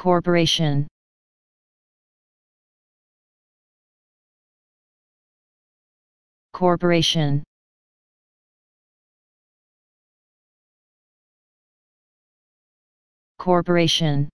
Corporation. Corporation. Corporation.